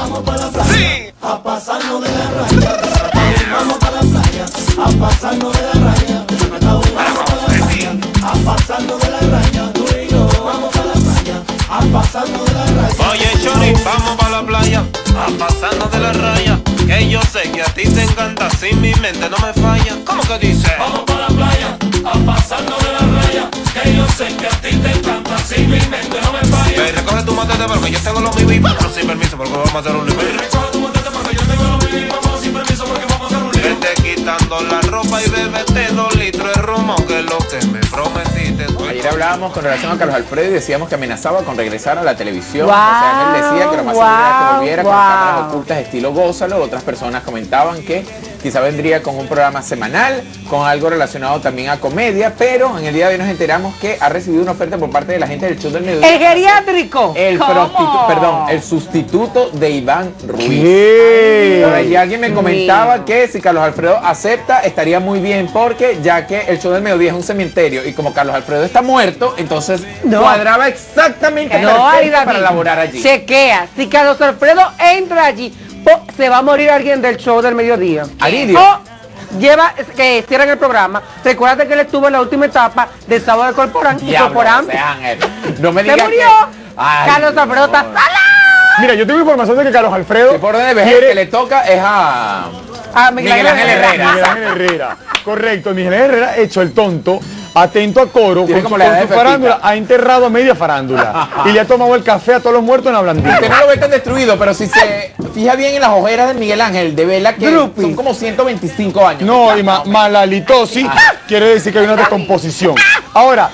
Vamos para la playa, a pasarnos de la raya. Vamos para la playa, a pasarnos de la raya. Vamos para la playa, a pasarnos de la raya. Tú y yo, vamos para la playa, a pasarnos de la raya. Oye, Chori, vamos para la playa, a pasarnos de la raya. Que yo sé que a ti te encanta, si mi mente no me falla. ¿Cómo que dice? Vamos para la playa, a pasarnos de la raya. Que yo sé que a ti te encanta, si mi mente tu matete porque yo tengo lo mío y vámonos sin permiso porque vamos a hacer un nivel. Recoge tu motete porque yo tengo lo mío y vamos sin permiso porque vamos a hacer un lío. Vete quitando la ropa y bébete dos litros de hablábamos con relación a Carlos Alfredo y decíamos que amenazaba con regresar a la televisión. O sea, él decía que lo más seguro era que volviera con cámaras ocultas estilo Gózalo. Otras personas comentaban que quizá vendría con un programa semanal, con algo relacionado también a comedia, pero en el día de hoy nos enteramos que ha recibido una oferta por parte de la gente del show del mediodía. El geriátrico. El ¿Cómo? prostitu- perdón, el sustituto de Iván Ruiz. ¿Qué? Por ahí alguien me comentaba mío. que si Carlos Alfredo acepta, estaría muy bien porque ya que el show del mediodía es un cementerio y como Carlos Alfredo está muerto, entonces No. cuadraba exactamente No, perfecto Ari David, para laborar allí. Chequea. Si Carlos Alfredo entra allí, po- se va a morir alguien del show del mediodía. Aridio. O lleva que cierran el programa. Recuerda que él estuvo en la última etapa del sábado de Corporán y Diablo, Corporán José Ángel. No me se digas murió. que- Ay, Carlos Alfredo está. Mira, yo tengo información de que Carlos Alfredo Que por orden de vejez quiere- que le toca es a Ah, Miguel Ángel Herrera. Miguel Ángel Herrera. Correcto, Miguel Ángel Herrera hecho el tonto, atento a coro, Tiene con, como su- la con farándula, ha enterrado a media farándula y le ha tomado el café a todos los muertos en la blandita. Usted no lo ve tan destruido, pero si se fija bien en las ojeras de Miguel Ángel, de vela que son como 125 años. No, y ma- malalitosis quiere decir que hay una descomposición. Ahora,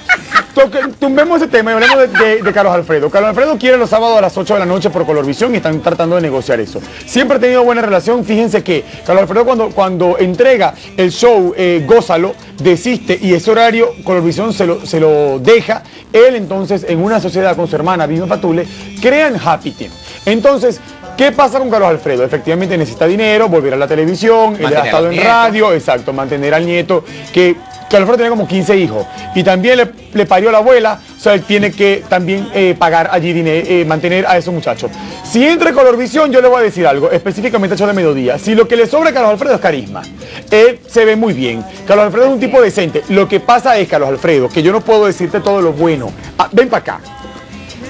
toque- tumbemos ese tema y hablemos de, de- de Carlos Alfredo. Carlos Alfredo quiere los sábados a las 8 de la noche por Colorvisión y están tratando de negociar eso. Siempre ha tenido buena relación. Fíjense que Carlos Alfredo cuando, cuando entrega el show eh, Gózalo, desiste y ese horario Colorvisión se lo, se lo deja. Él entonces en una sociedad con su hermana Vivian Fatule crean Happy Team. Entonces, ¿qué pasa con Carlos Alfredo? Efectivamente necesita dinero, volver a la televisión, él Mantener ha a estado en radio, exacto, mantener al nieto, que Carlos Alfredo tiene como 15 hijos y también le, le parió la abuela, o sea, él tiene que también eh, pagar allí dinero, mantener a esos muchachos. Si entra Colorvisión, yo le voy a decir algo, específicamente show de mediodía. Si lo que le sobra a Carlos Alfredo es carisma, él se ve muy bien. Carlos Alfredo es un tipo decente. Lo que pasa es, Carlos Alfredo, que yo no puedo decirte todo lo bueno. Ah, ven para acá.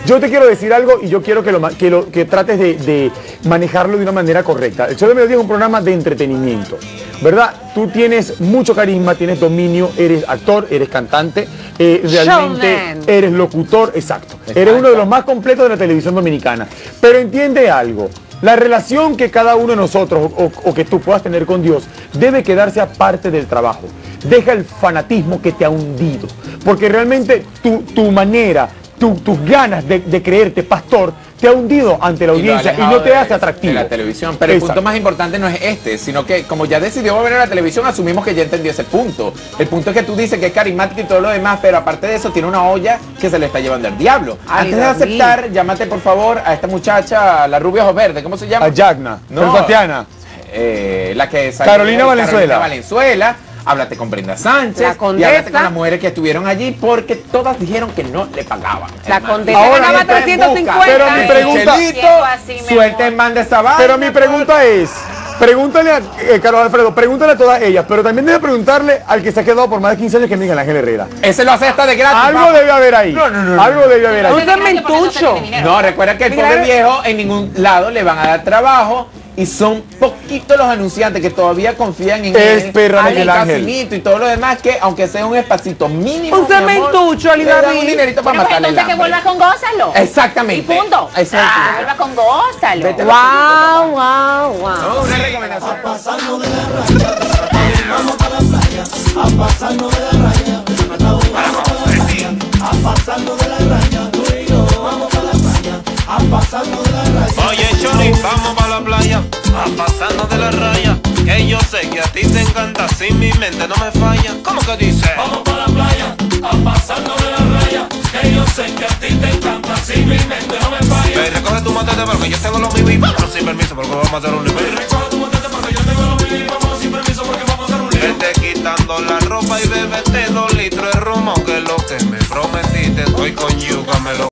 Yo te quiero decir algo y yo quiero que lo, que lo- que trates de, de manejarlo de una manera correcta. El show de mediodía es un programa de entretenimiento, ¿verdad? Tú tienes mucho carisma, tienes dominio, eres actor, eres cantante, eh, realmente Showman. eres locutor, exacto. Eres uno de los más completos de la televisión dominicana. Pero entiende algo. La relación que cada uno de nosotros o, o que tú puedas tener con Dios debe quedarse aparte del trabajo. Deja el fanatismo que te ha hundido. Porque realmente tu, tu manera, tu- tus ganas de, de creerte pastor te ha hundido ante la audiencia y, no te hace atractivo. De la televisión. Pero el punto más importante no es este, sino que como ya decidió volver a la televisión, asumimos que ya entendió ese punto. El punto es que tú dices que es carismático y todo lo demás, pero aparte de eso tiene una olla que se le está llevando el diablo. Ay, Antes de aceptar, llámate por favor a esta muchacha, la rubia ojos verdes, ¿cómo se llama? A Yagna, No. a Tatiana. Eh, la que salió Carolina Valenzuela. Carolina Valenzuela. Háblate con Brenda Sánchez La y háblate con las mujeres que estuvieron allí porque todas dijeron que no le pagaban. La hermano. condesa Ahora, ganaba pero 350. pero mi pregunta- así, manda esa vaina, Pero mi pregunta es, pregúntale a eh, Carlos Alfredo, pregúntale a todas ellas, pero también debe preguntarle al que se ha quedado por más de 15 años que es Miguel Ángel Herrera. Ese lo hace hasta de gratis. Algo papá. debe haber ahí. No, no, no, no. Algo debe haber Un ahí. cementucho. No, recuerda que el pobre viejo en ningún lado le van a dar trabajo y son poquitos los anunciantes que todavía confían en él. Espera, Ay, Miguel el Ángel. casinito y todo lo demás que aunque sea un espacito mínimo, Un mi amor, cementucho, le dan un dinerito para Bueno, pues matarle el entonces que hambre. vuelva con gózalo. Exactamente. Y punto. El Ah, que vuelva con gózalo. Vete. Wow, wow, wow. No, una recomendación. No me falla. ¿Cómo que dice? Vamos para la playa, a pasarnos de la raya. Que yo sé que a ti te encanta, si mi mente no me falla. Ve, recoge tu matete porque yo tengo lo mío y vámonos sin permiso porque vamos a hacer un nivel. Recoge tu motete porque yo tengo lo mío y vamos sin permiso porque vamos a hacer un lío. Vete quitando la ropa y bébete dos litros de ron, que es lo que me prometiste. Estoy con lo